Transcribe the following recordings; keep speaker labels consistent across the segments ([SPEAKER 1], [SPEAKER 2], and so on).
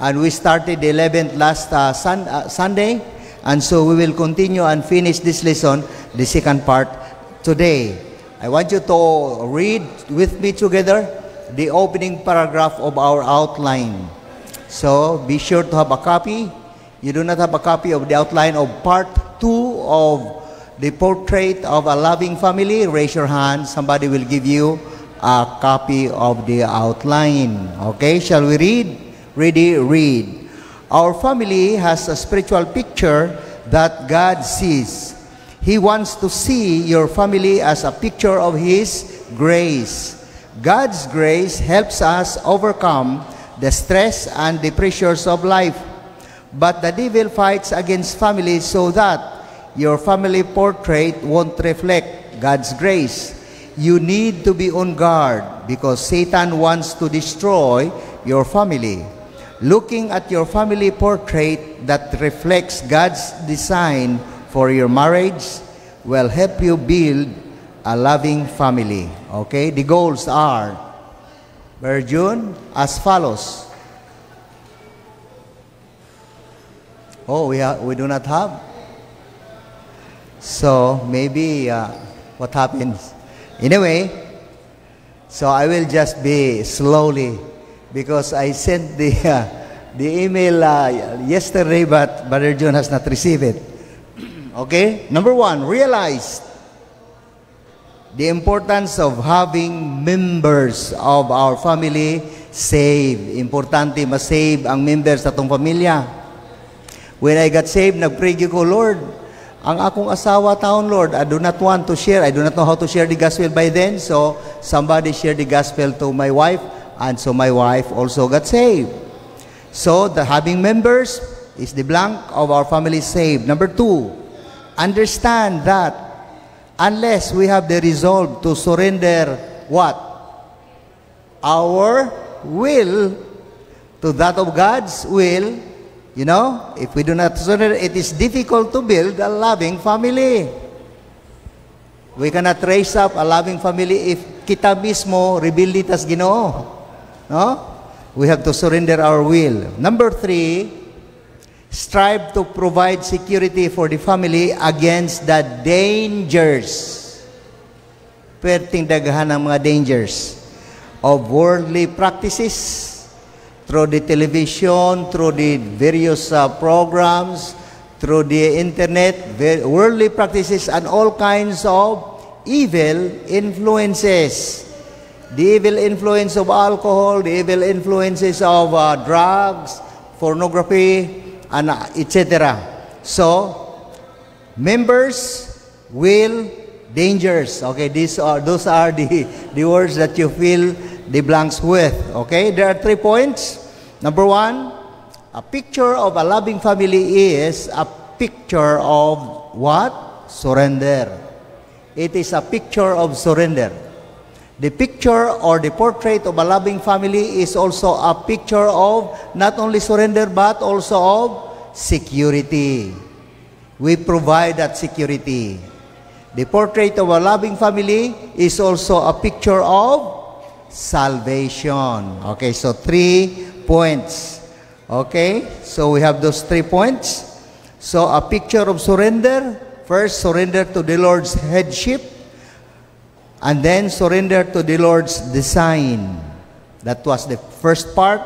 [SPEAKER 1] And we started the 11th last uh, sun, uh, Sunday. And so we will continue and finish this lesson, the second part, today. I want you to read with me together the opening paragraph of our outline. So be sure to have a copy. You do not have a copy of the outline of part 2 of the portrait of a loving family. Raise your hand. Somebody will give you a copy of the outline. Okay, shall we read? Ready? Read. Our family has a spiritual picture that God sees. He wants to see your family as a picture of His grace. God's grace helps us overcome the stress and the pressures of life. But the devil fights against families so that your family portrait won't reflect God's grace. You need to be on guard because Satan wants to destroy your family. Looking at your family portrait that reflects God's design for your marriage will help you build a loving family. Okay? The goals are, June, as follows. Oh, we, ha- we do not have? So, maybe uh, what happens? Anyway, so I will just be slowly because I sent the, uh, the email uh, yesterday, but Brother June has not received it. okay? Number one, realize the importance of having members of our family saved. Importante ma-save ang members sa atong pamilya. When I got saved, nag-pray ko, Lord, ang akong asawa taon, Lord, I do not want to share. I do not know how to share the gospel by then. So, somebody share the gospel to my wife, and so my wife also got saved. So, the having members is the blank of our family saved. Number two, understand that unless we have the resolve to surrender what? Our will to that of God's will, you know, if we do not surrender, it is difficult to build a loving family. We cannot raise up a loving family if kita mismo rebellitas ginoo. No? We have to surrender our will. Number three, strive to provide security for the family against the dangers. Perting daghan ng mga dangers of worldly practices through the television, through the various uh, programs, through the internet, worldly practices, and all kinds of evil influences. The evil influence of alcohol, the evil influences of uh, drugs, pornography, and uh, etc. So, members will dangers. Okay, these are those are the the words that you fill the blanks with. Okay, there are three points. Number one, a picture of a loving family is a picture of what? Surrender. It is a picture of surrender. The picture or the portrait of a loving family is also a picture of not only surrender but also of security. We provide that security. The portrait of a loving family is also a picture of salvation. Okay, so three points. Okay, so we have those three points. So a picture of surrender. First, surrender to the Lord's headship. And then surrender to the Lord's design. That was the first part.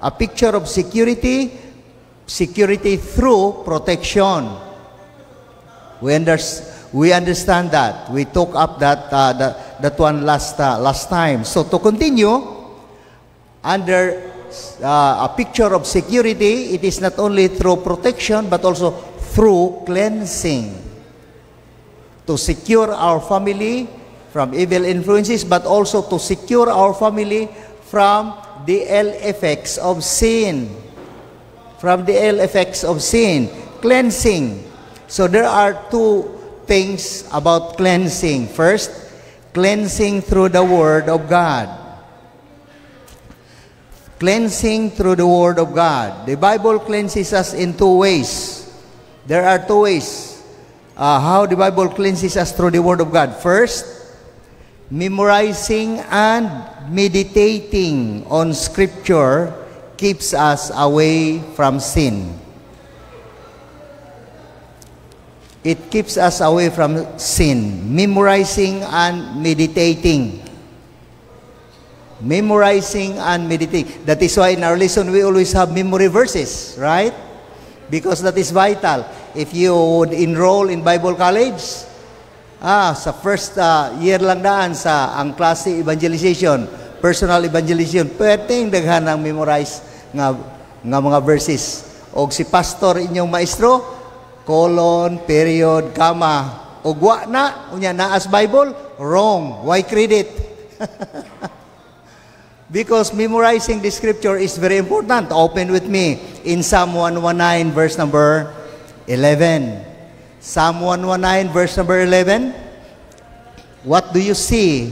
[SPEAKER 1] A picture of security. Security through protection. We understand We understand that. We took up that uh, that, that one last uh, last time. So to continue, under uh, a picture of security, it is not only through protection but also through cleansing. To secure our family from evil influences, but also to secure our family from the ill effects of sin. From the ill effects of sin. Cleansing. So there are two things about cleansing. First, cleansing through the Word of God. Cleansing through the Word of God. The Bible cleanses us in two ways. There are two ways uh, how the Bible cleanses us through the Word of God. First, memorizing and meditating on Scripture keeps us away from sin. It keeps us away from sin. Memorizing and meditating. Memorizing and meditating. That is why in our lesson we always have memory verses, right? Because that is vital. If you would enroll in Bible College, ah, sa first uh, year lang daan sa ang klase evangelization, personal evangelization, pwedeng daghan ang memorize nga, nga mga verses. O si pastor inyong maestro, colon, period, comma. Ugwa na, unya na as Bible, wrong. Why credit? Because memorizing the scripture is very important. Open with me in Psalm 119 verse number 11. Psalm 119 verse number 11. What do you see?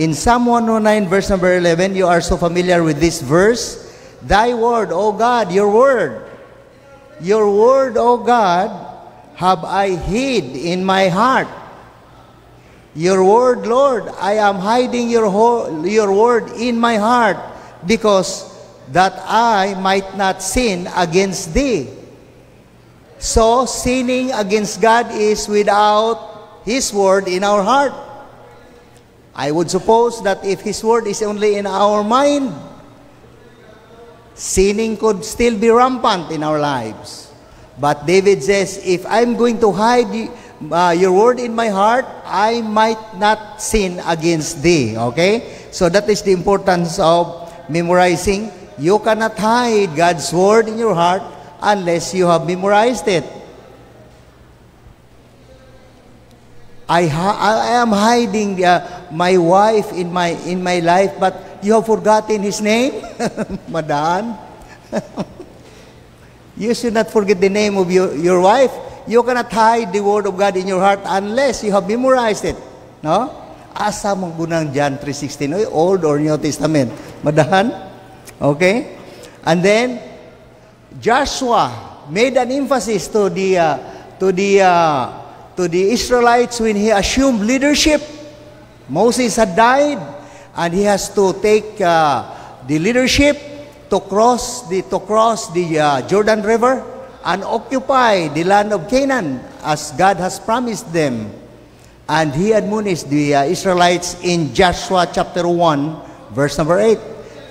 [SPEAKER 1] In Psalm 119 verse number 11, you are so familiar with this verse. Thy word, O God, your word Your word, O God, have I hid in my heart. Your word, Lord, I am hiding your, your word in my heart because that I might not sin against thee. So, sinning against God is without His word in our heart. I would suppose that if His word is only in our mind, Sinning could still be rampant in our lives. But David says, if I'm going to hide uh, your word in my heart, I might not sin against thee. Okay? So that is the importance of memorizing. You cannot hide God's word in your heart unless you have memorized it. I, I am hiding uh, my wife in my in my life, but You have forgotten His name? Madan. you should not forget the name of your, your wife. You cannot hide the Word of God in your heart unless you have memorized it. No? Asa mong gunang John 3.16? Old or New Testament? Madahan? Okay? And then, Joshua made an emphasis to the, uh, to the, uh, to the Israelites when he assumed leadership. Moses had died. and he has to take uh, the leadership to cross the to cross the uh, Jordan River and occupy the land of Canaan as God has promised them. And he admonished the uh, Israelites in Joshua chapter 1, verse number 8.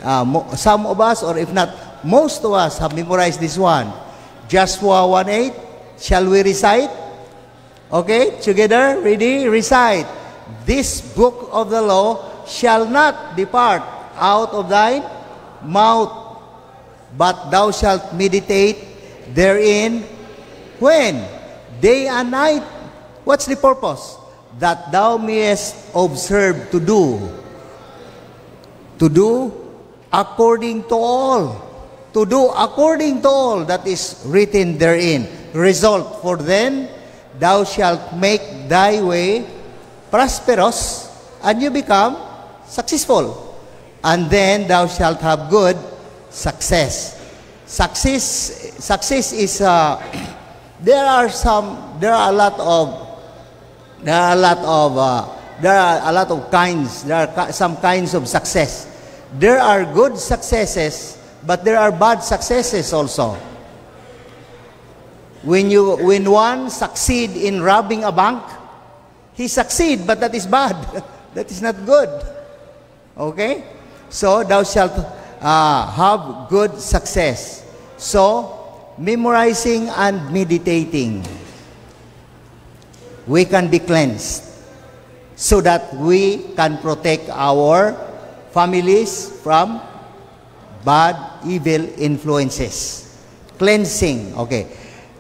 [SPEAKER 1] Uh, some of us, or if not, most of us have memorized this one. Joshua 1.8, shall we recite? Okay, together, ready, recite. This book of the law shall not depart out of thy mouth, but thou shalt meditate therein when? Day and night. What's the purpose? That thou mayest observe to do. To do according to all. To do according to all that is written therein. Result, for then thou shalt make thy way prosperous, and you become successful. And then thou shalt have good success. Success, success is, uh, there are some, there are a lot of, there are a lot of, uh, there are a lot of kinds, there are some kinds of success. There are good successes, but there are bad successes also. When you, when one succeed in robbing a bank, he succeed, but that is bad. that is not good. Okay? So, thou shalt uh, have good success. So, memorizing and meditating, we can be cleansed so that we can protect our families from bad, evil influences. Cleansing. Okay.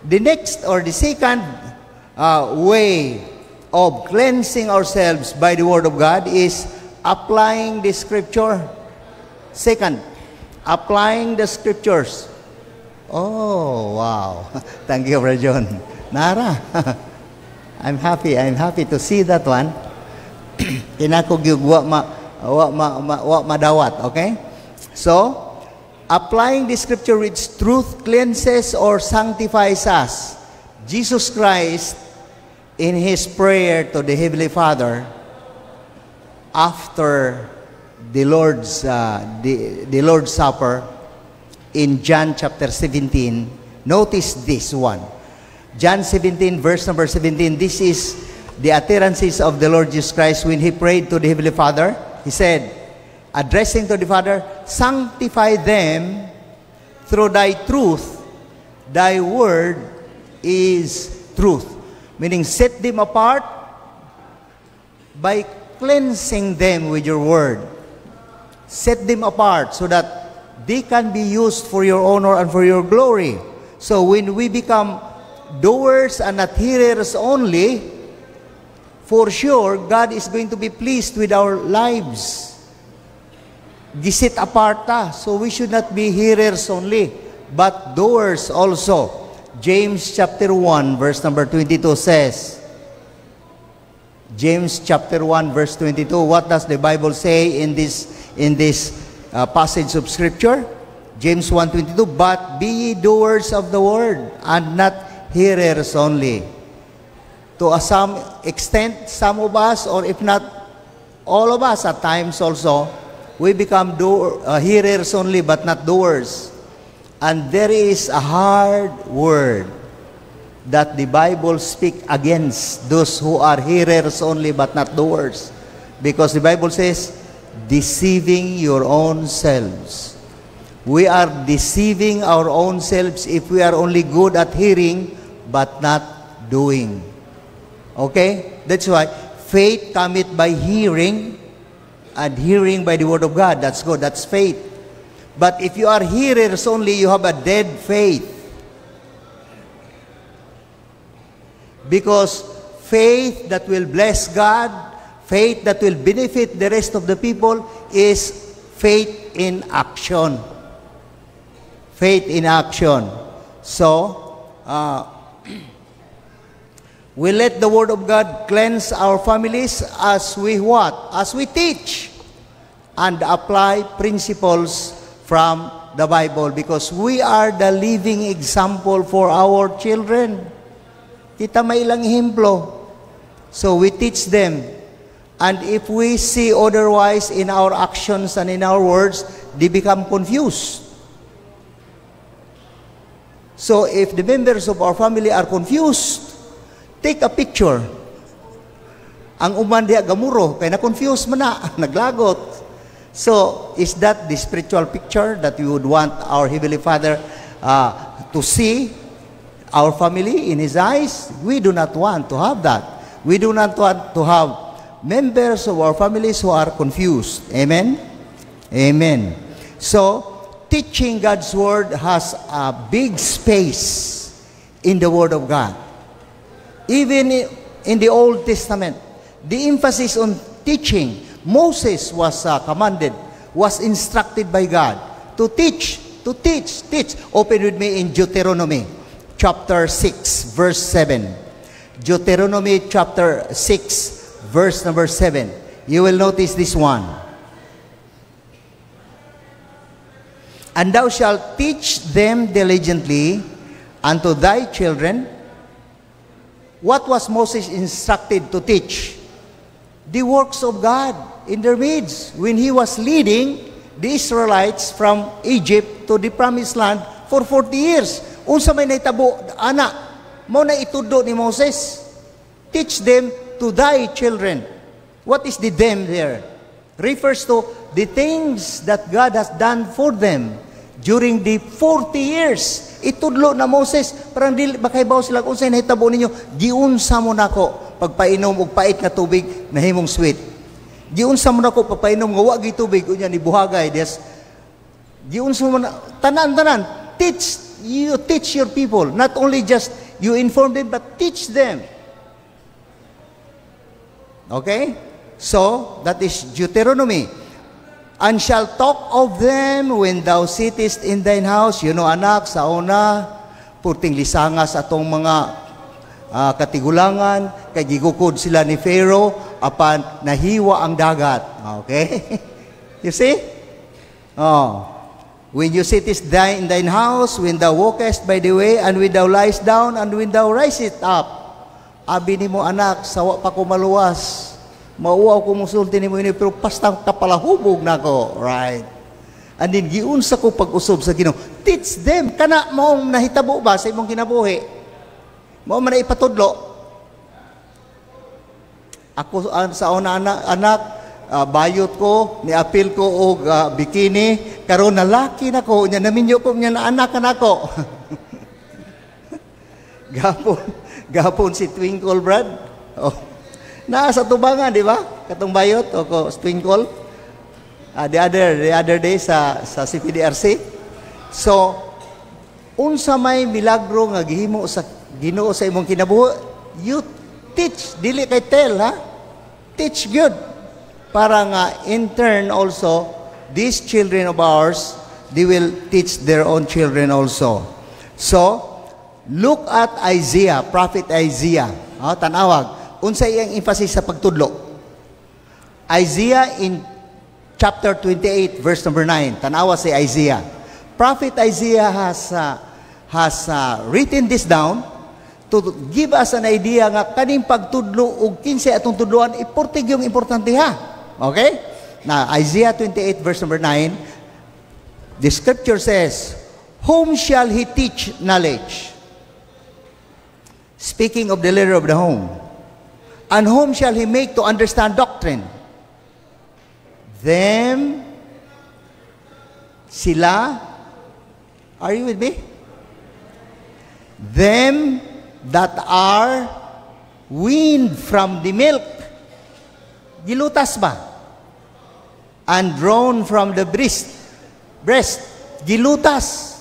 [SPEAKER 1] The next or the second uh, way of cleansing ourselves by the Word of God is applying the scripture. Second, applying the scriptures. Oh, wow. Thank you, Brother John. Nara, I'm happy. I'm happy to see that one. Kinakog yung wa ma, wa ma, wa madawat, okay? So, applying the scripture which truth cleanses or sanctifies us. Jesus Christ, in His prayer to the Heavenly Father, after the Lord's, uh, the, the Lord's Supper, in John chapter 17. Notice this one. John 17, verse number 17. This is the utterances of the Lord Jesus Christ when he prayed to the Heavenly Father. He said, addressing to the Father, Sanctify them through thy truth. Thy word is truth. Meaning, set them apart by cleansing them with your word. Set them apart so that they can be used for your honor and for your glory. So when we become doers and not hearers only, for sure, God is going to be pleased with our lives. Gisit apart ta. So we should not be hearers only, but doers also. James chapter 1, verse number 22 says, James chapter 1, verse 22, what does the Bible say in this, in this uh, passage of Scripture? James 1.22, But be ye doers of the word, and not hearers only. To some extent, some of us, or if not all of us at times also, we become do, uh, hearers only but not doers. And there is a hard word that the Bible speak against those who are hearers only but not doers. Because the Bible says, deceiving your own selves. We are deceiving our own selves if we are only good at hearing but not doing. Okay? That's why faith cometh by hearing and hearing by the word of God. That's good. That's faith. But if you are hearers only, you have a dead faith. Because faith that will bless God, faith that will benefit the rest of the people is faith in action. Faith in action. So, uh, we let the Word of God cleanse our families as we what? As we teach and apply principles from the Bible because we are the living example for our children. Kita may ilang himplo. So we teach them. And if we see otherwise in our actions and in our words, they become confused. So if the members of our family are confused, take a picture. Ang uman diya gamuro, kay na-confuse man na, naglagot. So, is that the spiritual picture that we would want our Heavenly Father uh, to see our family in His eyes? We do not want to have that. We do not want to have members of our families who are confused. Amen? Amen. So, teaching God's Word has a big space in the Word of God. Even in the Old Testament, the emphasis on teaching, Moses was uh, commanded, was instructed by God to teach, to teach, teach. Open with me in Deuteronomy chapter 6, verse 7. Deuteronomy chapter 6, verse number 7. You will notice this one. And thou shalt teach them diligently unto thy children. What was Moses instructed to teach? The works of God in their midst. When he was leading the Israelites from Egypt to the promised land for 40 years. Unsa may naitabo, ana, mo na itudo ni Moses. Teach them to thy children. What is the them there? Refers to the things that God has done for them during the 40 years. Itudlo na Moses, parang dili makaibaw sila kung saan hitabo ninyo, giunsa mo nako pagpainom og pait nga tubig na himong sweet. Giunsa mo nako pagpainom nga wa gi tubig unya ni buhagay des. Giunsa mo na tanan tanan teach you teach your people not only just you inform them but teach them. Okay? So, that is Deuteronomy and shall talk of them when thou sittest in thine house. You know, anak, sa una, puting lisangas atong mga uh, katigulangan, kay gigukod sila ni Pharaoh, apan nahiwa ang dagat. Okay? you see? Oh. When you sittest in thine house, when thou walkest by the way, and when thou liest down, and when thou risest up, abi ni mo anak, sawa pa ko maluwas, mauwaw ko musulti ni mo ini pero pasta kapalahubog na ko right and then giunsa ko pag-usob sa Ginoo teach them. Kana mo nahitabo ba sa imong kinabuhi? Mo man ipatudlo. Ako sa una anak, anak uh, bayot ko, ni-appeal ko og uh, bikini, karon nalaki na ko, nya naminyo ko nya na anak na ko. gapon, gapon si Twinkle Brad. Oh. Naa sa tubangan, di ba? Katong bayot o ko Twinkle. Uh, the other the other day sa sa CPDRC. So unsa may milagro nga gihimo sa Ginoo sa imong kinabuhi, you teach dili kay tell ha. Teach good para nga in turn also these children of ours they will teach their own children also. So look at Isaiah, prophet Isaiah. Oh, tanawag. Unsa iyang emphasis sa pagtudlo? Isaiah in chapter 28 verse number 9. Tanawa si Isaiah. Prophet Isaiah has uh, has uh, written this down to give us an idea nga kaning pagtudlo og kinsa atong tudloan iportig yung importante ha. Okay? Na Isaiah 28 verse number 9, the scripture says, Whom shall he teach knowledge? Speaking of the leader of the home. And whom shall he make to understand doctrine? Them, sila, are you with me? Them that are weaned from the milk. Gilutas ba? And drawn from the breast. Breast. Gilutas.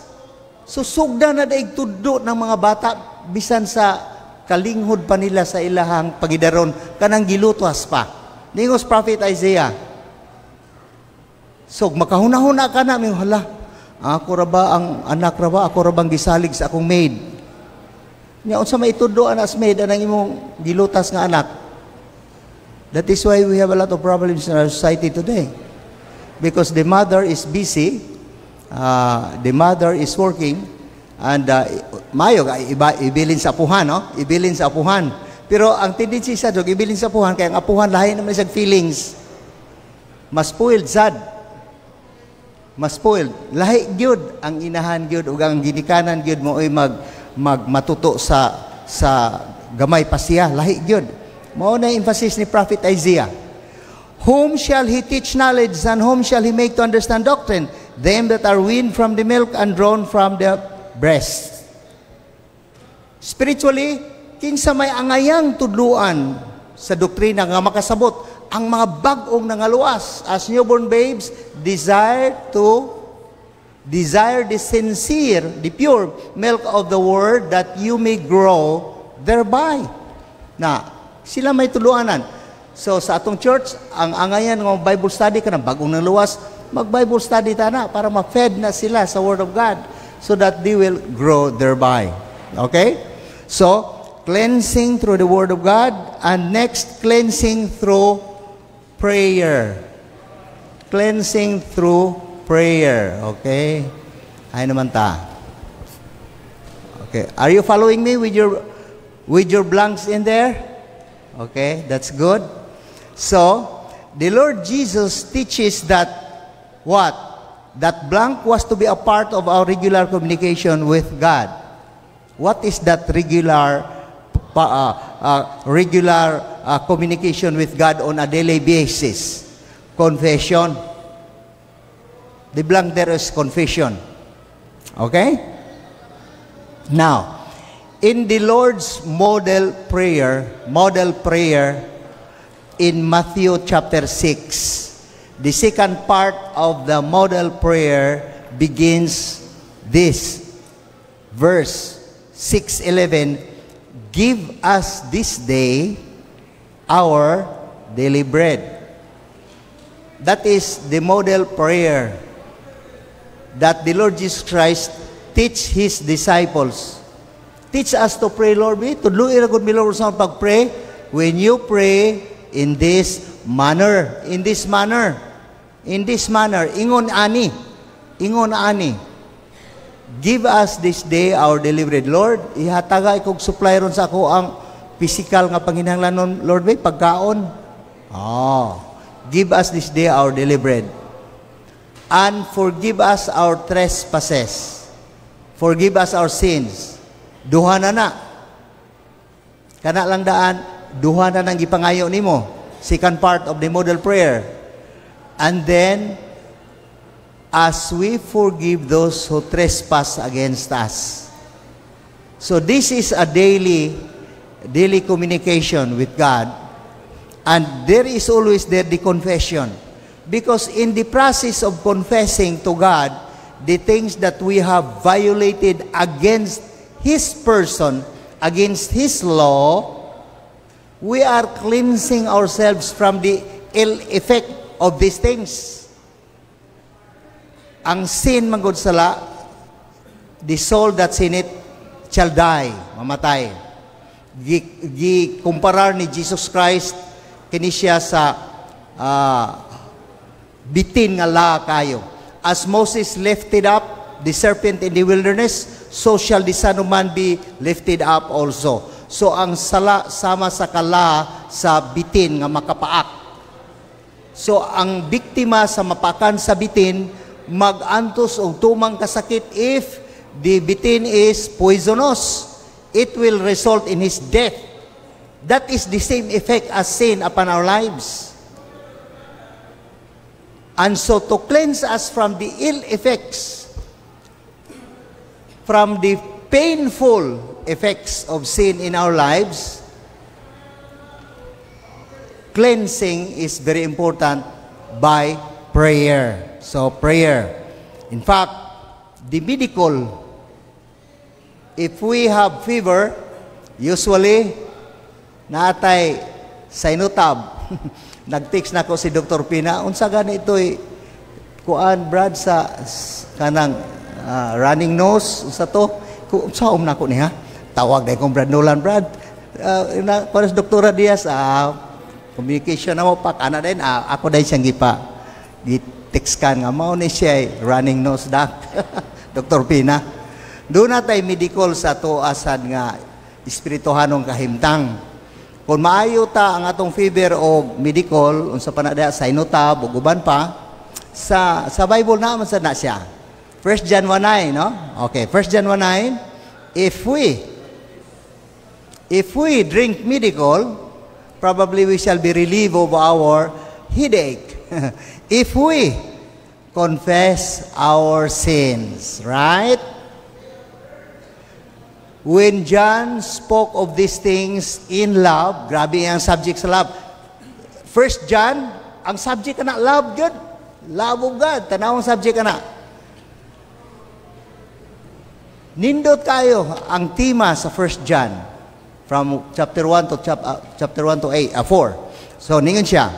[SPEAKER 1] Susugda na daig tuddo ng mga bata bisan sa kalinghod pa nila sa ilahang pagidaron kanang gilutas pa. Ningos Prophet Isaiah. So, makahuna-huna ka na, hala, ako ra ba ang anak ra ba? Ako ra bang gisalig sa akong maid? Nya unsa may tudlo anas maid anang imong gilutas nga anak. That is why we have a lot of problems in our society today. Because the mother is busy, uh, the mother is working, and uh, mayo iba, ibilin sa apuhan, no? Ibilin sa apuhan. Pero ang tendency sa dog, ibilin sa apuhan, kaya ang apuhan lahi naman sa feelings. Mas spoiled sad. Mas spoiled. Lahi gyud ang inahan gyud ug ang ginikanan gyud mo ay mag magmatuto sa sa gamay pa siya lahi gyud mao na emphasis ni prophet Isaiah whom shall he teach knowledge and whom shall he make to understand doctrine them that are weaned from the milk and drawn from the breast spiritually kinsa may angayang tudluan sa doktrina nga makasabot ang mga bag-ong nangaluwas as newborn babes desire to Desire the sincere, the pure milk of the word that you may grow thereby. Na, sila may tuluanan. So sa atong church, ang angayan ng Bible study ka na bagong nang luwas, mag-Bible study ta na para ma-fed na sila sa Word of God so that they will grow thereby. Okay? So, cleansing through the Word of God and next, cleansing through prayer. Cleansing through prayer. Okay? Ay naman ta. Okay. Are you following me with your with your blanks in there? Okay, that's good. So, the Lord Jesus teaches that what? That blank was to be a part of our regular communication with God. What is that regular uh, uh, regular uh, communication with God on a daily basis? Confession The blank there is confession. Okay? Now, in the Lord's model prayer, model prayer in Matthew chapter 6, the second part of the model prayer begins this verse 6:11 Give us this day our daily bread. That is the model prayer that the Lord Jesus Christ teach His disciples. Teach us to pray, Lord. Be, tudlo iragod mi, Lord, sa pag-pray. When you pray in this manner, in this manner, in this manner, ingon ani, ingon ani, give us this day our delivered. Lord, ihataga ikog supply ron sa ako ang physical nga panginahanglanon, Lord, may pagkaon. Oh, give us this day our delivered and forgive us our trespasses. forgive us our sins. Duha na na. Kana lang daan, duha na nang gipangayo nimo. Second part of the model prayer. And then, as we forgive those who trespass against us. So this is a daily, daily communication with God. And there is always there the confession. Because in the process of confessing to God, the things that we have violated against His person, against His law, we are cleansing ourselves from the ill effect of these things. Ang sin manggod sala, the soul that sin it shall die, mamatay. Gi-kumparar ni Jesus Christ kini siya sa uh, bitin nga la kayo. As Moses lifted up the serpent in the wilderness, so shall the Son of Man be lifted up also. So ang sala sama sa kala sa bitin nga makapaak. So ang biktima sa mapakan sa bitin magantos og tumang kasakit if the bitin is poisonous. It will result in his death. That is the same effect as sin upon our lives. And so to cleanse us from the ill effects, from the painful effects of sin in our lives, cleansing is very important by prayer. So, prayer. In fact, the medical, if we have fever, usually, natay sinutab. Nag-text na ko si Dr. Pina, unsa gani ito'y kuan brad sa kanang uh, running nose unsa to unsa um nako niya tawag dai kong Brad Nolan Brad uh, na para sa Dr. Diaz uh, communication na mo pa kana din uh, ako dai siyang gipa. Text kan nga mao ni siya running nose doc Dr. Pina. Do na tay medical sa to asad nga espirituhanong kahimtang. Kung maayo ta ang atong fever o medical unsa pa na da sinutab ug uban pa sa sa Bible na man sad na siya? 1 John 1:9 no? Okay 1 John 1:9 if we if we drink medical probably we shall be relieved of our headache if we confess our sins, right? When John spoke of these things in love, grabe ang subject sa love. First John, ang subject na love God. Love of God. Tanawang subject na. Nindot kayo ang tema sa First John from chapter 1 to chapter, uh, chapter 1 to 8, uh, 4. So, ningon siya.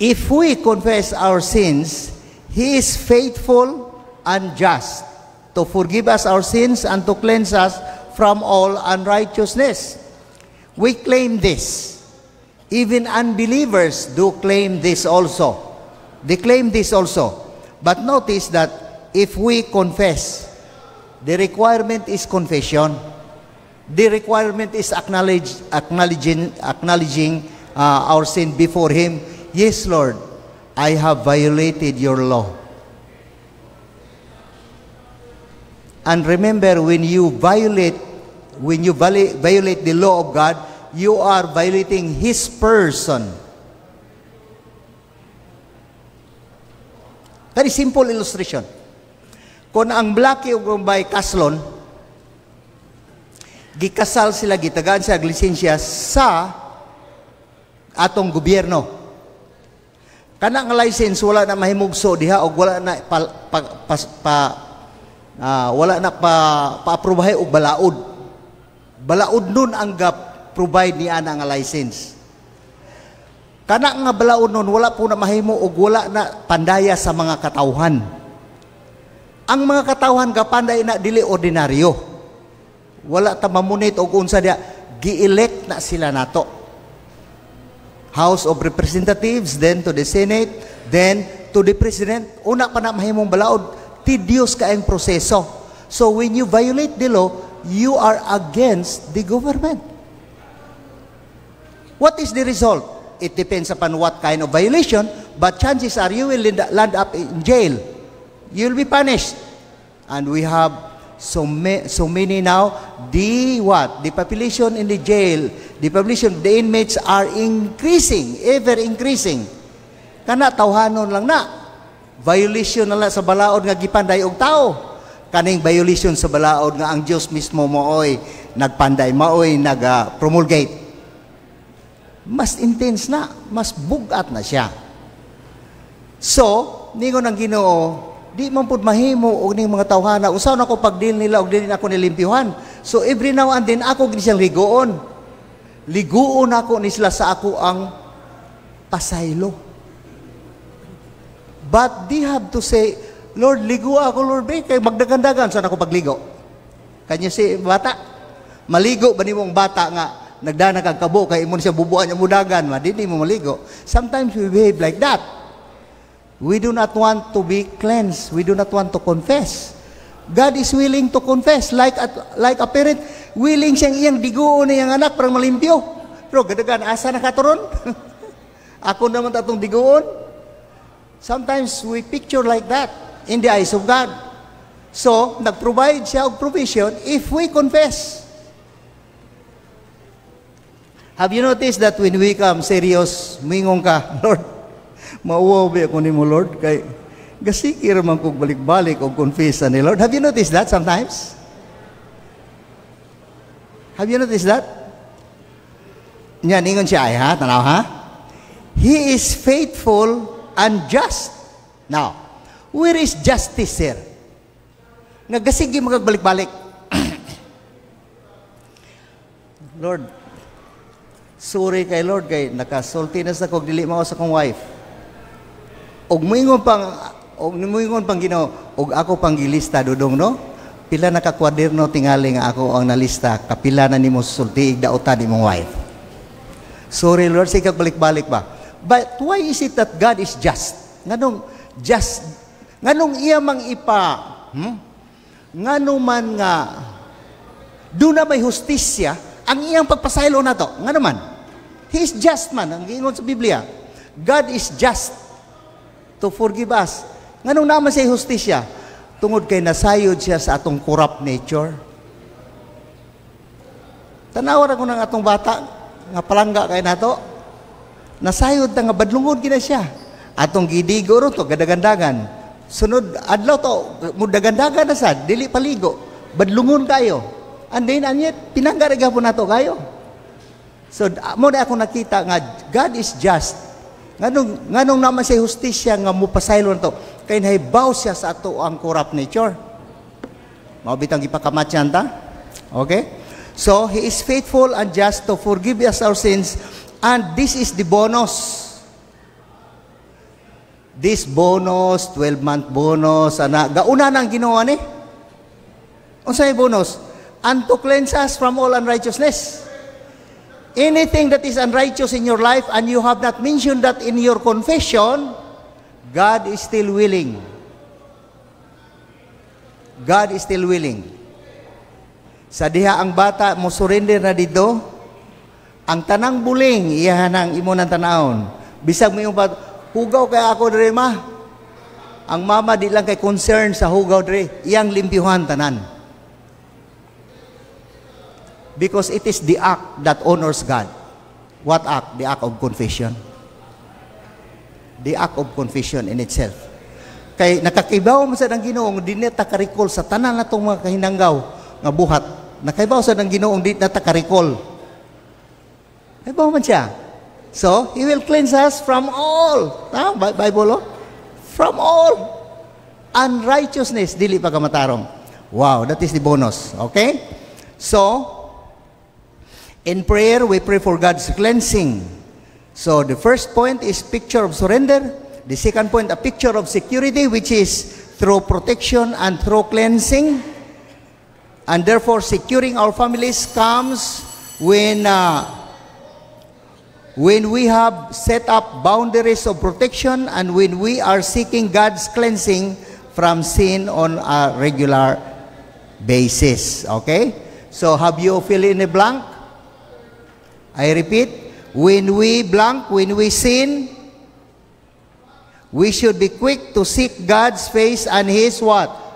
[SPEAKER 1] If we confess our sins, He is faithful and just to forgive us our sins and to cleanse us from all unrighteousness. We claim this. Even unbelievers do claim this also. They claim this also. But notice that if we confess, the requirement is confession. The requirement is acknowledge, acknowledging, acknowledging uh, our sin before Him Yes, Lord, I have violated your law. And remember, when you violate, when you violate the law of God, you are violating His person. Very simple illustration. Kung ang Blackie o Bombay kaslon, gikasal sila, gitagaan sa lisensya sa atong gobyerno. Kana nga license wala na mahimugso diha og wala na pa, pa, pa, pa uh, wala na pa paaprubahay og balaod. Balaod nun ang gap provide ni ana nga license. Kana nga balaod nun wala po na mahimo og wala na pandaya sa mga katawhan. Ang mga katawhan gapanday na dili ordinaryo. Wala ta mamunit og unsa dia gi-elect na sila nato. House of Representatives, then to the Senate, then to the President. Una pa na mahimong balaod, tedious ka ang proseso. So when you violate the law, you are against the government. What is the result? It depends upon what kind of violation, but chances are you will land up in jail. You will be punished. And we have so, ma- so many now. The what? The population in the jail, the population, the inmates are increasing, ever increasing. Kana tawhanon lang na. Violation na lang sa balaod nga gipanday og tao. Kaning violation sa balaod nga ang Dios mismo mooy nagpanday, maoy nag-promulgate. mas intense na, mas bugat na siya. So, ningon ang Ginoo, di man pud mahimo og ning mga tawhana usaw na ko pagdil nila og dili ako nilimpyuhan. So every now and then ako gid siyang ligoon. Liguon ako ni sila sa ako ang pasaylo. But they have to say, Lord, ligo ako, Lord, be, kay magdagandagan saan ako pagligo. Kanya si bata, maligo ba ni mong bata nga nagdana kag kabo kay imon siya bubuan niya mudagan ma dili mo maligo sometimes we behave like that we do not want to be cleansed. We do not want to confess. God is willing to confess. Like at, like a parent willing siyang iyang diguon iyang anak para malimpyo. Pero gadagan asa na katuron ako naman tatong diguon. Sometimes we picture like that in the eyes of God. So nagprovide siya og provision if we confess. Have you noticed that when we come serious, mingong ka, Lord, mauwaw ako ni mo, Lord? Kay, gasikir man kong balik-balik o confess ni Lord. Have you noticed that sometimes? Have you noticed that? Nya, ningon siya ay ha? Tanaw ha? He is faithful and just. Now, where is justice here? Nagasigi magagbalik-balik. Lord, Sorry kay Lord kay nakasulti na sa kog dili mao sa kong wife. Og moingon pang og moingon pang Ginoo og ako pang gilista dudong no. Pila na ka kwaderno tingali nga ako ang nalista kapila na nimo sulti dautan imong wife. Sorry Lord, sige balik-balik ba. But why is it that God is just? Nganong just nganong iya mang ipa hmm? nganong man nga do na may hustisya ang iyang pagpasaylo na to, nga naman, He is just man, ang gingon sa Biblia. God is just to forgive us. Nga nung naman siya justisya, tungod kay nasayod siya sa atong corrupt nature. Tanawar ako ng atong bata, nga palangga kay nato, nasayod na nga badlungod gina siya. Atong gidigo ro to, gadagandagan. Sunod, adlaw to, mudagandagan na sa, dili paligo. Badlungon kayo. And then, and yet, pinanggariga po nato kayo. So, mo na ako nakita nga, God is just. Nganong, nganong naman siya justisya nga mupasaylo na to, kay nahibaw siya sa ato ang corrupt nature. Maubitang ipakamatyan ta? Okay? So, He is faithful and just to forgive us our sins, and this is the bonus. This bonus, 12-month bonus, ana, gauna nang ginawa ni. Unsay bonus? and to cleanse us from all unrighteousness. Anything that is unrighteous in your life and you have not mentioned that in your confession, God is still willing. God is still willing. Sa diha ang bata mo surrender na dito, ang tanang buling iyahan ang imo ng tanaon. Bisag mo yung hugaw kay ako dre ma. Ang mama di lang kay concern sa hugaw dre, iyang limpyuhan tanan. Because it is the act that honors God. What act? The act of confession. The act of confession in itself. Kay nakakibaw mo sa nang Ginoong di na takarikol sa tanan natong mga kahinanggaw nga buhat. Nakaibaw sa nang Ginoong di na takarikol. Kaibaw man siya. So, He will cleanse us from all. Ha? Bible, oh? From all unrighteousness, dili pa kamatarong. Wow, that is the bonus. Okay? So, In prayer, we pray for God's cleansing. So the first point is picture of surrender. The second point, a picture of security, which is through protection and through cleansing. And therefore, securing our families comes when uh, when we have set up boundaries of protection and when we are seeking God's cleansing from sin on a regular basis. Okay? So have you fill in a blank? I repeat, when we blank, when we sin, we should be quick to seek God's face and His what?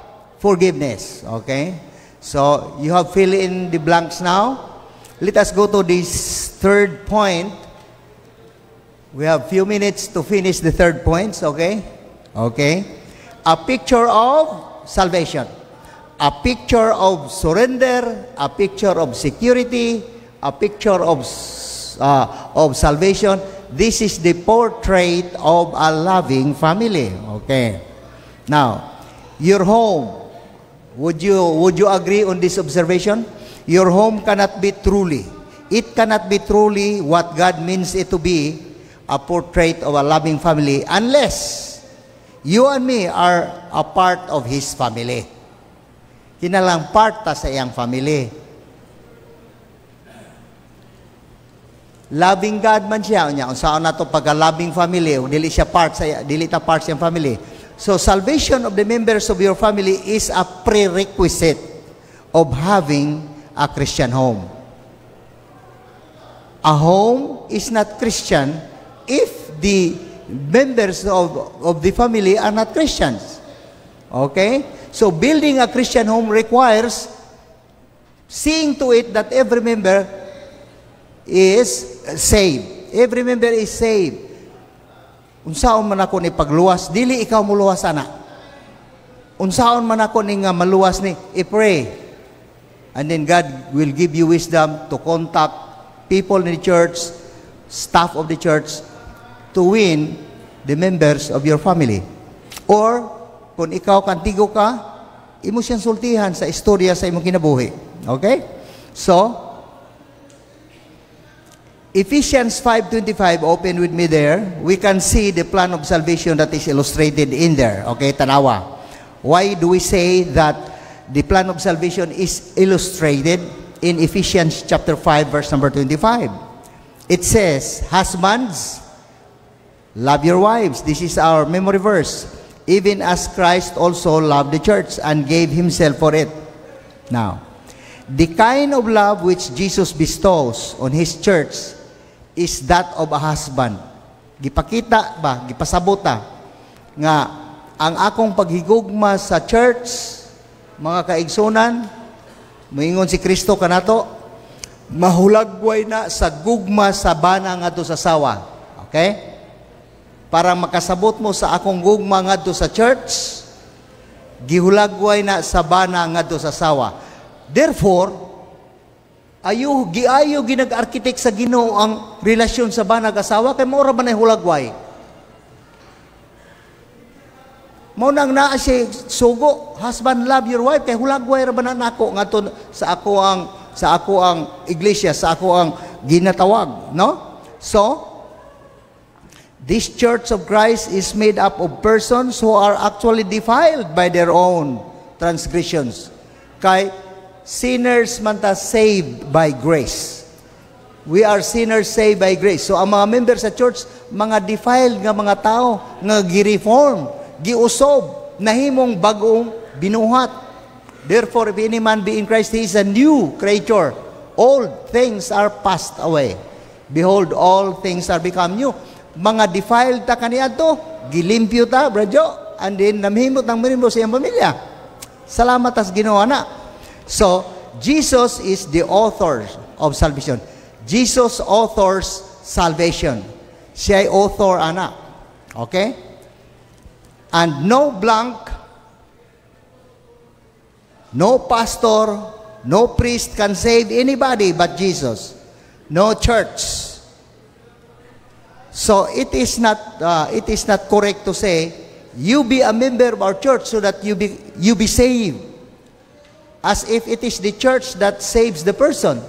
[SPEAKER 1] forgiveness. Okay? So, you have fill in the blanks now. Let us go to this third point. We have few minutes to finish the third points, okay? Okay? A picture of salvation. A picture of surrender, a picture of security, a picture of uh, of salvation. This is the portrait of a loving family. Okay. Now, your home. Would you would you agree on this observation? Your home cannot be truly. It cannot be truly what God means it to be, a portrait of a loving family, unless you and me are a part of His family. Kinalang part ta sa iyang family. Loving God man siya, unya, saan na to pagka-loving family, dili siya part sa dili ta part sa family. So salvation of the members of your family is a prerequisite of having a Christian home. A home is not Christian if the members of, of the family are not Christians. Okay? So building a Christian home requires seeing to it that every member is saved. Every member is saved. Unsaon man ako ni pagluwas, dili ikaw muluwas ana. Unsaon man ako ni nga maluwas ni, i-pray. And then God will give you wisdom to contact people in the church, staff of the church, to win the members of your family. Or, kung ikaw kantigo ka, imo siyang sultihan sa istorya sa imong kinabuhi. Okay? So, Ephesians 5.25, open with me there. We can see the plan of salvation that is illustrated in there. Okay, tanawa. Why do we say that the plan of salvation is illustrated in Ephesians chapter 5, verse number 25? It says, Husbands, love your wives. This is our memory verse. Even as Christ also loved the church and gave himself for it. Now, the kind of love which Jesus bestows on his church is that of a husband. Gipakita ba, gipasabota nga ang akong paghigugma sa church, mga kaigsunan, moingon si Kristo kanato, mahulagway na sa gugma sa bana ngadto sa sawa. Okay? Para makasabot mo sa akong gugma ngadto sa church, gihulagway na sa bana ngadto sa sawa. Therefore, Ayo giayo ginag-arkitek sa Ginoo ang relasyon sa banag asawa kay mao ra man hulagway. Mao nang naa si sugo, husband love your wife kay hulagway ra man nako ngadto sa ako ang sa ako ang iglesia, sa ako ang ginatawag, no? So, this church of Christ is made up of persons who are actually defiled by their own transgressions. Kay sinners man ta saved by grace. We are sinners saved by grace. So ang mga members sa church, mga defiled nga mga tao nga gi-reform, giusob, nahimong bagong binuhat. Therefore, if any man be in Christ, he is a new creature. Old things are passed away. Behold, all things are become new. Mga defiled ta kaniya to, gilimpyo ta, bradyo, and then namhimot ng mirimbo sa iyang pamilya. Salamat as ginawa na. So, Jesus is the author of salvation. Jesus authors salvation. Siya ay author, anak. Okay? And no blank, no pastor, no priest can save anybody but Jesus. No church. So it is not uh, it is not correct to say you be a member of our church so that you be you be saved as if it is the church that saves the person.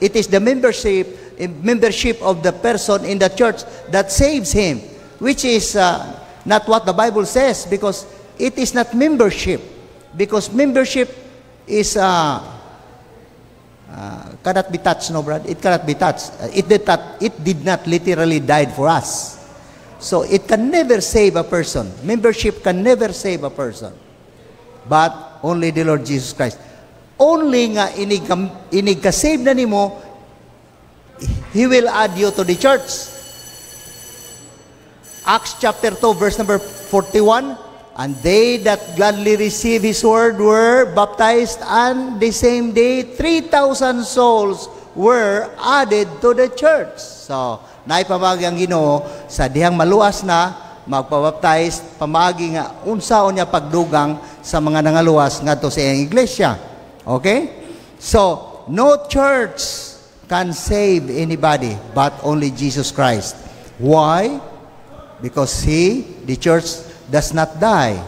[SPEAKER 1] It is the membership membership of the person in the church that saves him, which is uh, not what the Bible says because it is not membership. Because membership is uh, uh, cannot be touched, no, Brad? It cannot be touched. Uh, it did not, it did not literally died for us. So it can never save a person. Membership can never save a person. But Only the Lord Jesus Christ. Only nga inig, inig ka-save na nimo, He will add you to the church. Acts chapter 2, verse number 41, And they that gladly received his word were baptized, and the same day 3,000 souls were added to the church. So, naipamagi ang Ginoo sa dihang maluwas na magpabaptize pamagi nga unsaon niya pagdugang sa mga nangaluwas ngadto sa iyang iglesia. Okay? So, no church can save anybody but only Jesus Christ. Why? Because he, the church, does not die.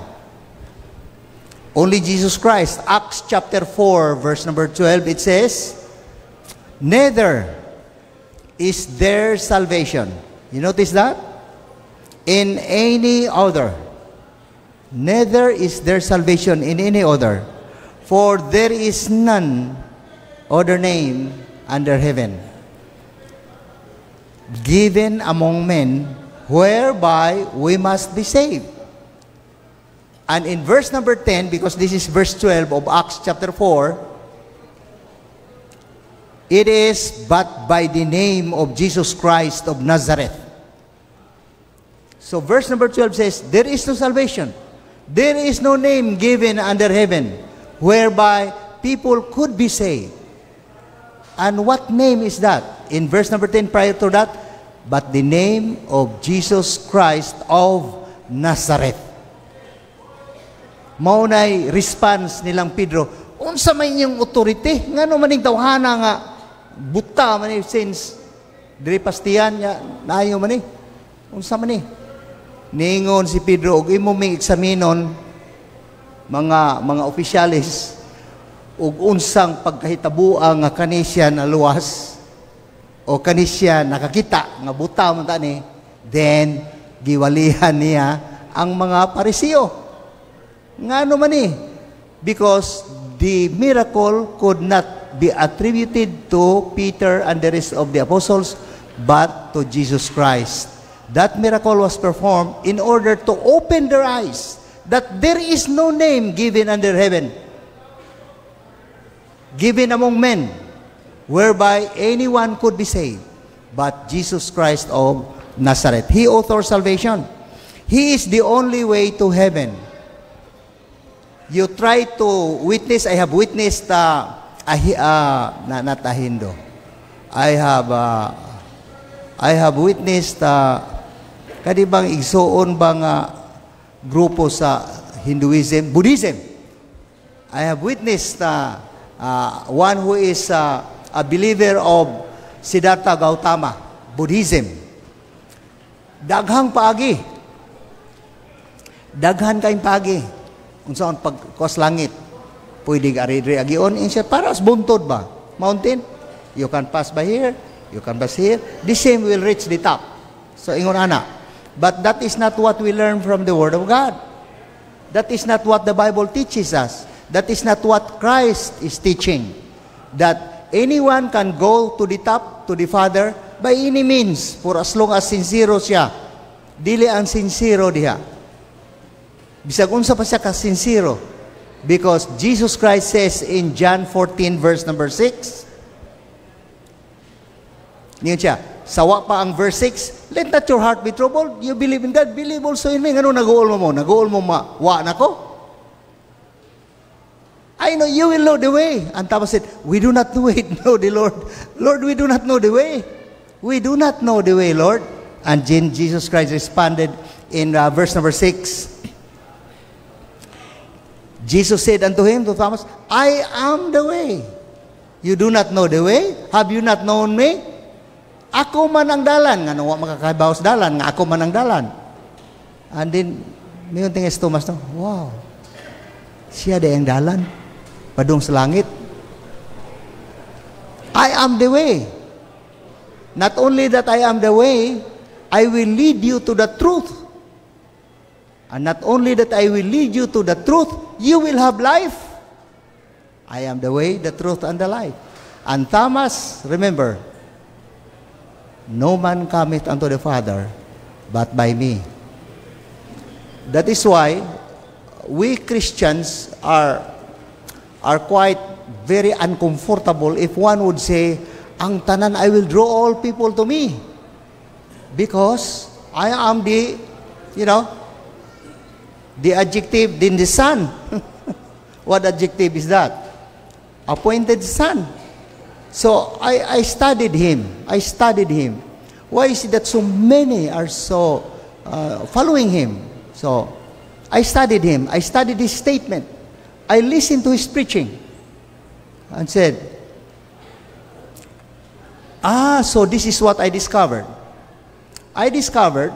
[SPEAKER 1] Only Jesus Christ. Acts chapter 4, verse number 12, it says, Neither is there salvation. You notice that? In any other. Neither is there salvation in any other. For there is none other name under heaven given among men whereby we must be saved. And in verse number 10, because this is verse 12 of Acts chapter 4, it is but by the name of Jesus Christ of Nazareth. So verse number 12 says, There is no salvation. There is no name given under heaven whereby people could be saved. And what name is that? In verse number 10 prior to that, but the name of Jesus Christ of Nazareth. Maunay response nilang Pedro, unsa man inyong authority? Ngano maning tawhana nga buta man since diri pastiyan nya naayo man ni. Unsa man ni? Ningon si Pedro og imo ming eksaminon mga mga opisyalis ug unsang pagkahitabuang nga kanisya na luwas o kanisya nakakita nga buta man ta ni then giwalihan niya ang mga parisiyo nga ano man eh? Because the miracle could not be attributed to Peter and the rest of the apostles, but to Jesus Christ. That miracle was performed in order to open their eyes that there is no name given under heaven, given among men, whereby anyone could be saved, but Jesus Christ of Nazareth. He authors salvation. He is the only way to heaven you try to witness, I have witnessed, uh, uh, na, not Ahindo. I have, uh, I have witnessed, uh, kadi bang igsoon bang uh, grupo sa Hinduism, Buddhism. I have witnessed uh, uh, one who is uh, a believer of Siddhartha Gautama, Buddhism. Daghang paagi. Daghan kayong paagi. Unsa ang pagkos langit? Pwede ari-ari agion siya. Para as buntod ba? Mountain? You can pass by here you can pass here. The same will reach the top. So ingon ana but that is not what we learn from the word of God. That is not what the Bible teaches us. That is not what Christ is teaching. That anyone can go to the top to the Father by any means for as long as sincero siya. Dili ang sincero diha. Bisag unsa pa siya ka sincero. Because Jesus Christ says in John 14 verse number 6, Niyan siya, sawa pa ang verse 6, let not your heart be troubled. You believe in God, believe also in me. Ano nag-uol mo mo? Nag-uol mo ma, wa na ko? I know you will know the way. And tapos said, we do not know it, know the Lord. Lord, we do not know the way. We do not know the way, Lord. And Jesus Christ responded in uh, verse number 6, Jesus said unto him, to Thomas, I am the way. You do not know the way? Have you not known me? Ako man ang dalan. Nga nawa makakabaw dalan. Nga ako man ang dalan. And then, may unting es Thomas, no? wow. Siya day ang dalan. Padung sa langit. I am the way. Not only that I am the way, I will lead you to the truth. And not only that I will lead you to the truth, you will have life. I am the way, the truth, and the life. And Thomas, remember, no man cometh unto the Father but by me. That is why we Christians are, are quite very uncomfortable if one would say, ang tanan, I will draw all people to me. Because I am the, you know, The adjective, din the son. what adjective is that? Appointed son. So I, I studied him. I studied him. Why is it that so many are so uh, following him? So I studied him. I studied his statement. I listened to his preaching and said, Ah, so this is what I discovered. I discovered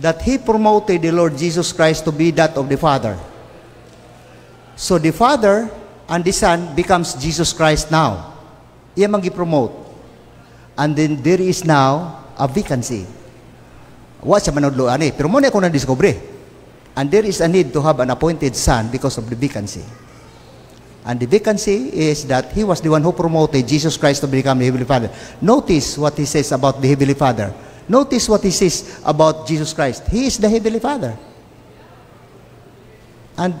[SPEAKER 1] that he promoted the Lord Jesus Christ to be that of the Father. So the Father and the Son becomes Jesus Christ now. Iya man promote And then there is now a vacancy. Wa siya manudlo ani, pero mo na ako na-discover. And there is a need to have an appointed son because of the vacancy. And the vacancy is that he was the one who promoted Jesus Christ to become the Heavenly Father. Notice what he says about the Heavenly Father. Notice what he says about Jesus Christ. He is the Heavenly Father. And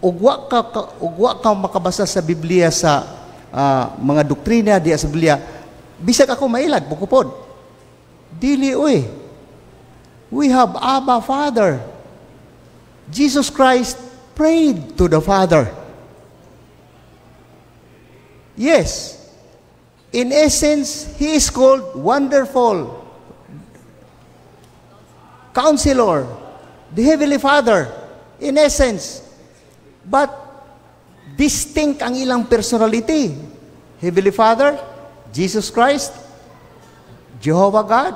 [SPEAKER 1] ugwa ka ugwa ka makabasa sa Biblia sa uh, mga doktrina diya sa Biblia, bisag ako mailad, bukupod. Dili oy. We have Abba Father. Jesus Christ prayed to the Father. Yes. In essence, He is called Wonderful, Counselor, the Heavenly Father, in essence. But distinct ang ilang personality. Heavenly Father, Jesus Christ, Jehovah God,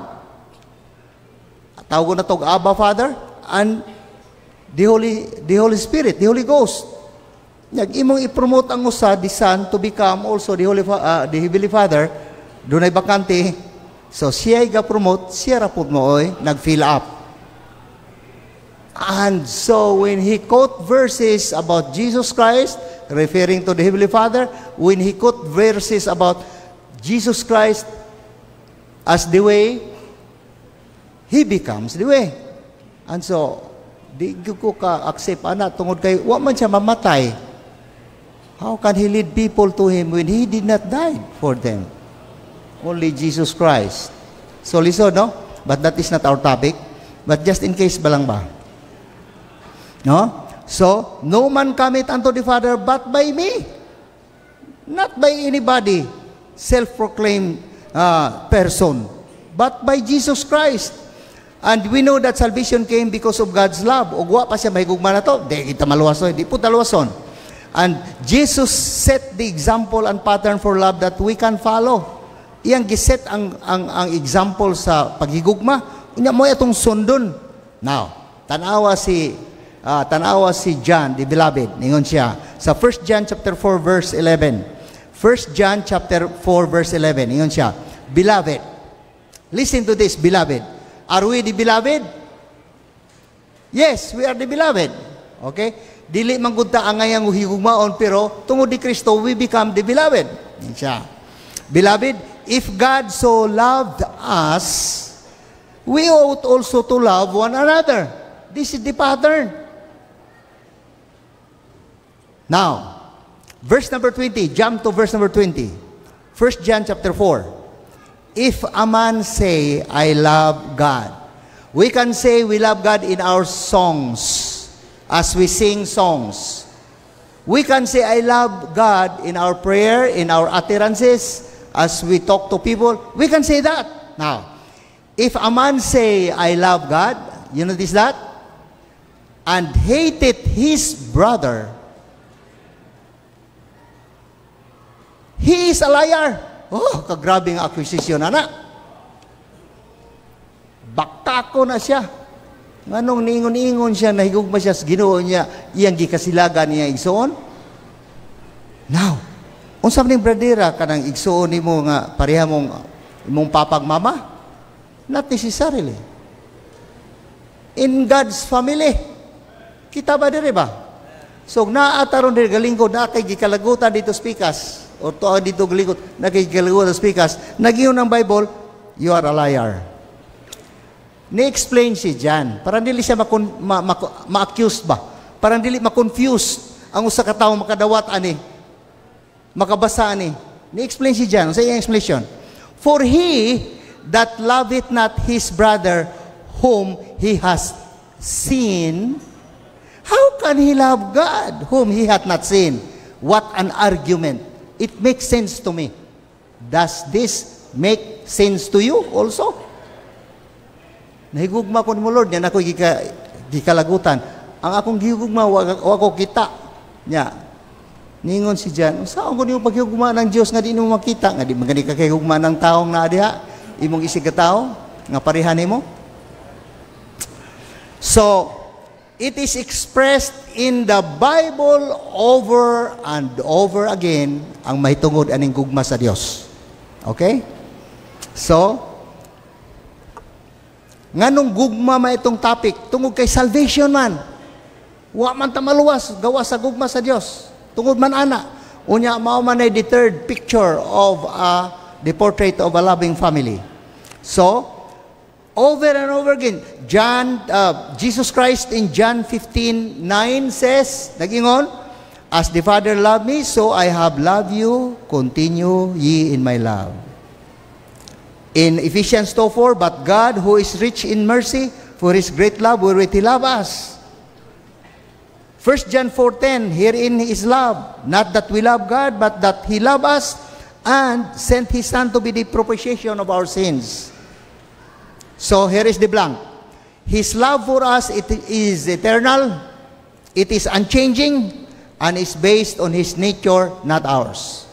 [SPEAKER 1] tawag na tog Abba Father, and the Holy, the Holy Spirit, the Holy Ghost. Nag imong i-promote ang usa the Son to become also the Holy uh, the Heavenly Father, dunay bakante. So siya ga promote, siya ra pud mo oy nag-fill up. And so when he quote verses about Jesus Christ, referring to the Heavenly Father, when he quote verses about Jesus Christ as the way, he becomes the way. And so, di ko ka accept ana tungod kay wa man siya mamatay How can He lead people to Him when He did not die for them? Only Jesus Christ. So listen, no? But that is not our topic. But just in case ba lang ba? No? So, no man cometh unto the Father but by me. Not by anybody, self-proclaimed uh, person, but by Jesus Christ. And we know that salvation came because of God's love. Ugwa pa siya, may gugma na to. Di kita maluwason. Di po taluwason. And Jesus set the example and pattern for love that we can follow. Iyang giset ang, ang, ang example sa paghigugma. Unya mo itong sundon. Now, tanawa si uh, tanawa si John, the beloved. Ningon siya sa 1 John chapter 4 verse 11. 1 John chapter 4 verse 11. Ningon siya, Beloved, listen to this, beloved. Are we the beloved? Yes, we are the beloved. Okay? Dili man gud ta angay ang higugmaon pero tungod di Kristo we become the beloved. Siya. Beloved, if God so loved us, we ought also to love one another. This is the pattern. Now, verse number 20, jump to verse number 20. 1 John chapter 4. If a man say, I love God, we can say we love God in our songs as we sing songs. We can say, I love God in our prayer, in our utterances, as we talk to people. We can say that. Now, if a man say, I love God, you notice that? And hated his brother, he is a liar. Oh, kagrabing acquisition, anak. Bakako na siya. Nganong niingon-ingon siya, nahigugma siya sa ginoo niya, iyang gikasilagan niya igsoon? Now, unsa ning bradera kanang igsoon nimo nga pareha mong imong papag mama? Not necessarily. In God's family, kita ba dire ba? So, naataron dire galingkod na kay gikalagutan dito speakas o to dito galingot na kay gikalagutan speakas, nagiyon ng Bible, you are a liar. Ni-explain si John. Para dili siya ma-accuse ma, ma, ba? Para dili ma-confuse ang usa ka tawo makadawat ani. Makabasa ani. Ni-explain si John. Sa iyang explanation. For he that loveth not his brother whom he has seen, how can he love God whom he hath not seen? What an argument. It makes sense to me. Does this make sense to you also? Nahigugma ko ni mo, Lord, yan ako gika, gikalagutan. Ang akong gihugma, wa, wa ko kita. Nya, ningon si Jan, saan ko niyo paghigugma ng Diyos nga di mo makita? Nga di magani ka kahigugma ng taong na diha, imong isig ka tao, nga parehan mo. So, it is expressed in the Bible over and over again ang mahitungod aning gugma sa Dios. Okay? So, nganong gugma ma itong topic tungod kay salvation man. Wa man ta maluwas gawa sa gugma sa Dios. Tungod man ana. Unya mao man ay the third picture of uh, the portrait of a loving family. So, over and over again, John, uh, Jesus Christ in John 15, 9 says, nagingon, As the Father loved me, so I have loved you, continue ye in my love. In Ephesians 2.4, But God, who is rich in mercy, for His great love, wherewith He love us. 1 John 4.10, Herein is love, not that we love God, but that He loved us, and sent His Son to be the propitiation of our sins. So here is the blank. His love for us it is eternal, it is unchanging, and is based on His nature, not ours.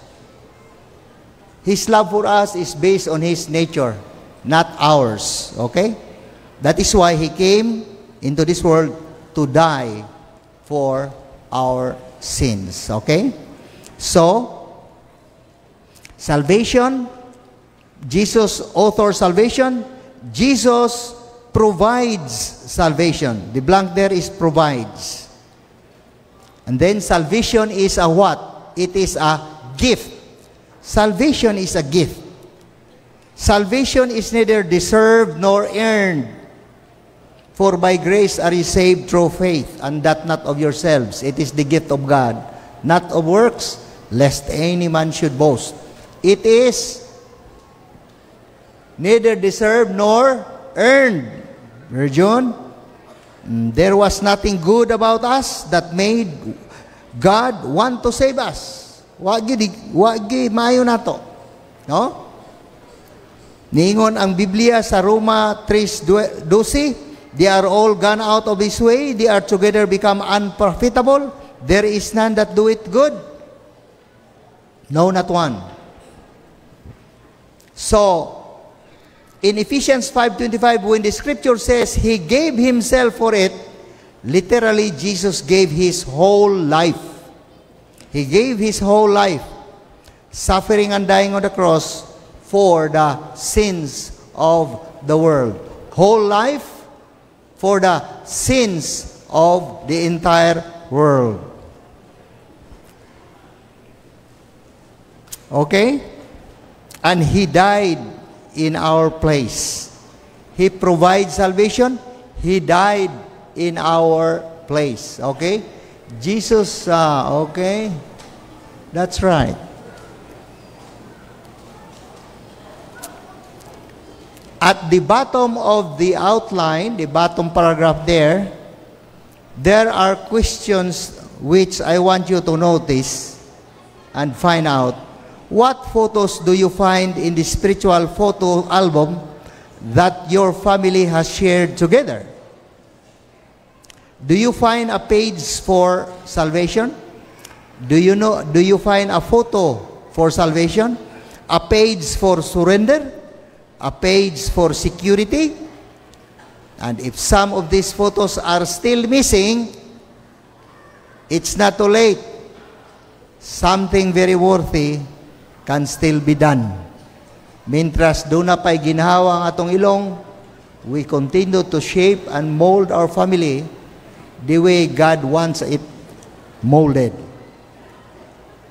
[SPEAKER 1] His love for us is based on His nature, not ours. Okay? That is why He came into this world to die for our sins. Okay? So, salvation, Jesus author salvation, Jesus provides salvation. The blank there is provides. And then salvation is a what? It is a gift. Salvation is a gift. Salvation is neither deserved nor earned. For by grace are ye saved through faith, and that not of yourselves. It is the gift of God, not of works, lest any man should boast. It is neither deserved nor earned. Virgin, there was nothing good about us that made God want to save us. Wagi, wagi mayo na to. No? Ningon ang Biblia sa Roma 3.12, They are all gone out of His way. They are together become unprofitable. There is none that do it good. No, not one. So, in Ephesians 5.25, when the scripture says He gave Himself for it, literally Jesus gave His whole life. He gave His whole life, suffering and dying on the cross for the sins of the world. Whole life for the sins of the entire world. Okay? And He died in our place. He provides salvation. He died in our place. Okay? Jesus, uh, okay? That's right. At the bottom of the outline, the bottom paragraph there, there are questions which I want you to notice and find out What photos do you find in the spiritual photo album that your family has shared together? Do you find a page for salvation? Do you know do you find a photo for salvation? A page for surrender? A page for security? And if some of these photos are still missing, it's not too late. Something very worthy can still be done. Mintras doon na pa'y ginhawa ang atong ilong, we continue to shape and mold our family the way God wants it molded.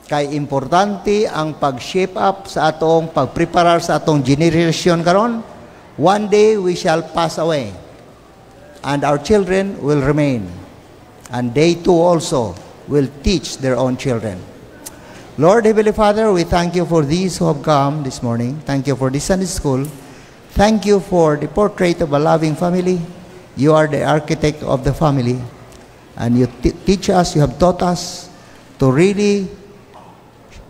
[SPEAKER 1] Kay importante ang pag-shape up sa atong pag-preparar sa atong generation karon. One day we shall pass away and our children will remain. And they too also will teach their own children. Lord Heavenly Father, we thank you for these who have come this morning. Thank you for this Sunday school. Thank you for the portrait of a loving family. You are the architect of the family. and you teach us, you have taught us to really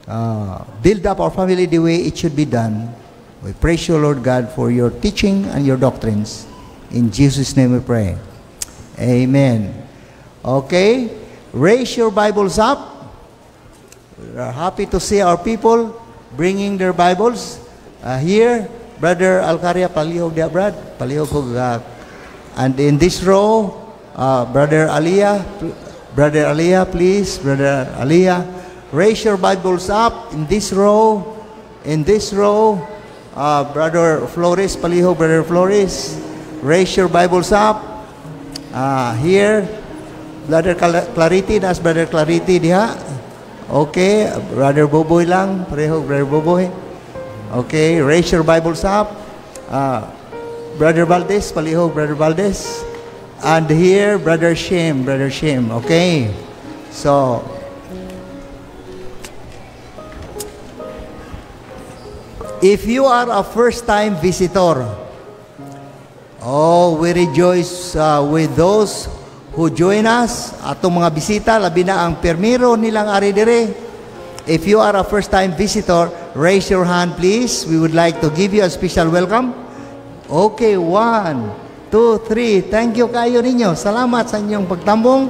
[SPEAKER 1] uh, build up our family the way it should be done. We praise you, Lord God, for your teaching and your doctrines. In Jesus' name we pray. Amen. Okay, raise your Bibles up. We are happy to see our people bringing their Bibles uh, here. Brother Alcaria, palihog dia, Brad. Palihog. Uh, and in this row, uh, Brother Aliyah, Brother Aliyah, please, Brother Aliyah, raise your Bibles up in this row. In this row, uh, Brother Flores, palihog, Brother Flores, raise your Bibles up. Uh, here, Brother Cla- Clarity, nas Brother Clarity diha. Okay, Brother Boboy lang, pareho Brother Boboy. Okay, raise your Bibles up. Uh, Brother Valdez, palihog Brother Valdez. And here, Brother Shem, Brother Shem. Okay, so if you are a first-time visitor, Oh, we rejoice uh, with those who join us. Atong mga bisita, labi na ang permiro nilang ari dire. If you are a first-time visitor, raise your hand please. We would like to give you a special welcome. Okay, one, two, three. Thank you kayo ninyo. Salamat sa inyong pagtambong.